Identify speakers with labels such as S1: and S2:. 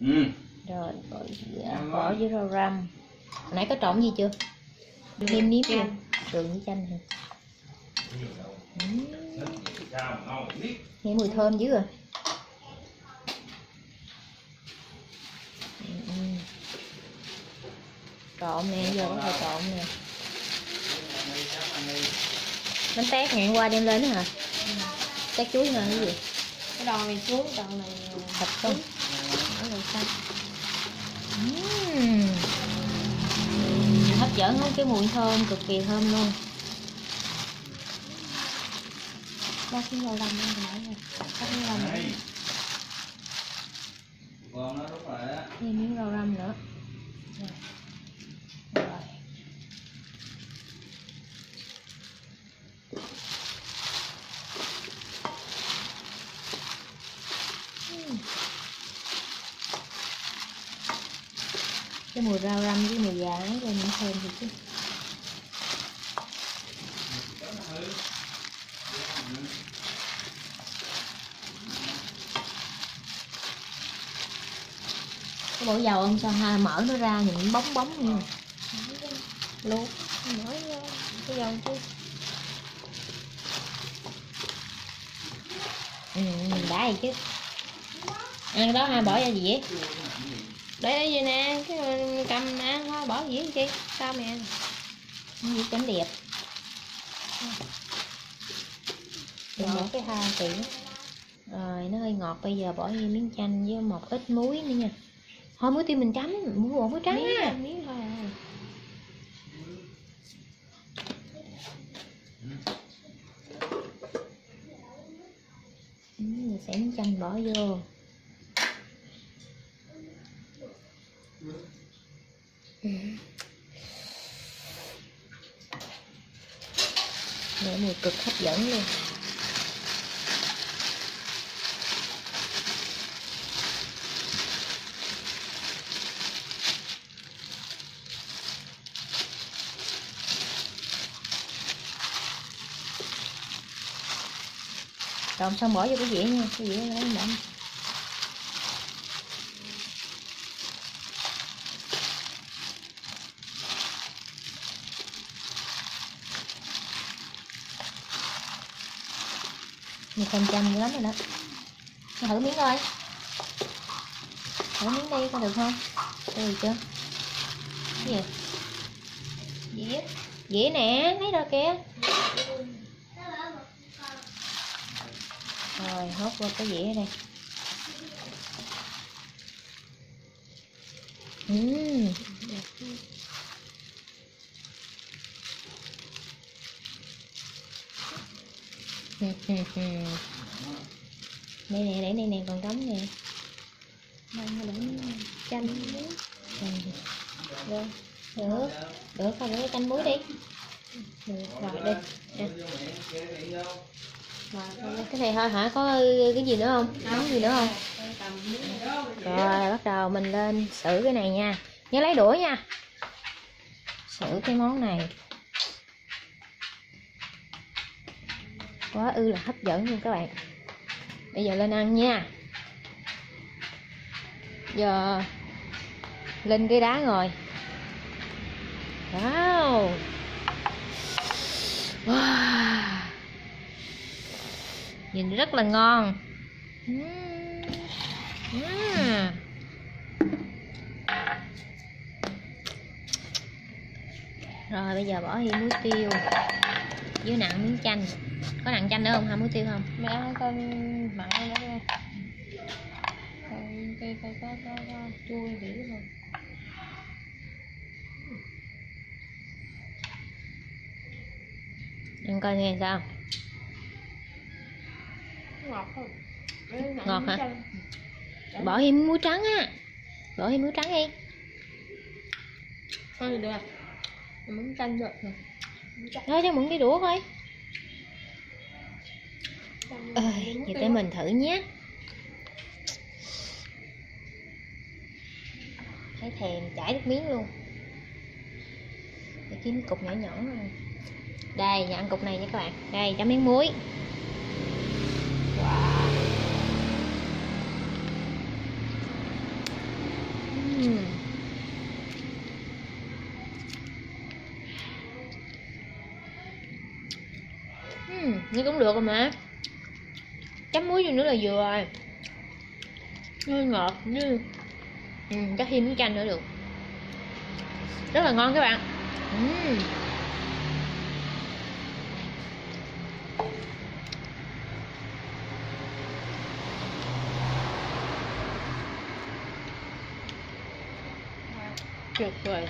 S1: ừ.
S2: Rồi bỏ, dạ, bỏ với rau răm. Hồi nãy có trộn gì chưa? Nêm nếm chưa đường với chanh hả? Nghe mùi thơm dữ à. Ừm, ừm. trộn nè giờ bắt đầu trộn nè. Bánh tét ngày hôm qua đem lên đó hả? Tét chuối hả? Cái gì?
S3: Cái đòn này xuống đòn này
S2: thịt không
S3: ở đằng
S2: hấp dẫn lắm, cái mùi thơm cực kỳ thơm luôn.
S3: Ba kg lòng làm lên rồi ba kg lòng làm lên
S1: con nó đúng rồi á
S2: thêm miếng rau răm nữa rồi Rồi. Ừm cái mùi rau răm với mùi gà ấy lên những thơm thì chứ. Cái bộ dầu ông sao ha mở nó ra nhìn bóng bóng như
S3: luôn mở ra cái dầu chứ.
S2: Ừ, nhìn gì chứ. Ăn đó ha bỏ ra gì vậy?
S3: Để vậy nè? Cái mình cầm ăn thôi bỏ gì chi? Sao mẹ?
S2: Gì chấm đẹp. Ngọt cái ha kỹ rồi nó hơi ngọt bây giờ bỏ thêm miếng chanh với một ít muối nữa nha. Thôi muối tiêu mình chấm muối bột muối trắng
S3: miếng
S2: á.
S3: miếng thôi à.
S2: Ừ, sẽ miếng chanh bỏ vô Ừ. Mùi cực hấp dẫn luôn Trộn xong bỏ vô cái dĩa nha, Cái dĩa lấy mỏng một phần chanh dữ lắm rồi đó. Con thử miếng coi. Thử miếng đi coi được không? Được chưa? Cái gì?
S3: Dĩa.
S2: Dĩa nè thấy rồi kìa. Rồi, hốt vô cái dĩa đây. Ừ đây nè để đây nè, còn trống nè.
S3: Mang ra để chanh. Muối
S2: được được được rồi để canh muối đi. Được rồi, đi. Rồi cái này thôi hả, có cái gì nữa không? Món gì nữa không? Rồi, bắt đầu mình lên xử cái này nha. Nhớ lấy đũa nha. Xử cái món này. Quá ư là hấp dẫn luôn các bạn bây giờ lên ăn nha giờ lên cái đá rồi. wow wow nhìn rất là ngon mm. Mm. rồi, bây giờ bỏ thêm muối tiêu với nặng miếng chanh. Có nặng chanh nữa không? Hả muối tiêu không?
S3: Mẹ ăn con mặn nữa đây. Còn cây có có có có chua dữ rồi.
S2: Ăn coi nghe sao?
S3: Ngọt không?
S2: Ngọt hả? bỏ thêm muối trắng á. Bỏ thêm muối trắng đi.
S3: Thôi được. Mình muốn canh được rồi
S2: thôi cho mượn cái đũa thôi ơi giờ tới mình thử nhé. Thấy thèm chảy nước miếng luôn. Để kiếm cục nhỏ nhỏ đây nhà ăn cục này nha các bạn. Đây chấm miếng muối wow nó cũng được rồi mà. Chấm muối vô nữa là vừa rồi. Hơi ngọt như ừ, Chắc thêm miếng chanh nữa được. Rất là ngon các bạn. Uhm. tuyệt vời.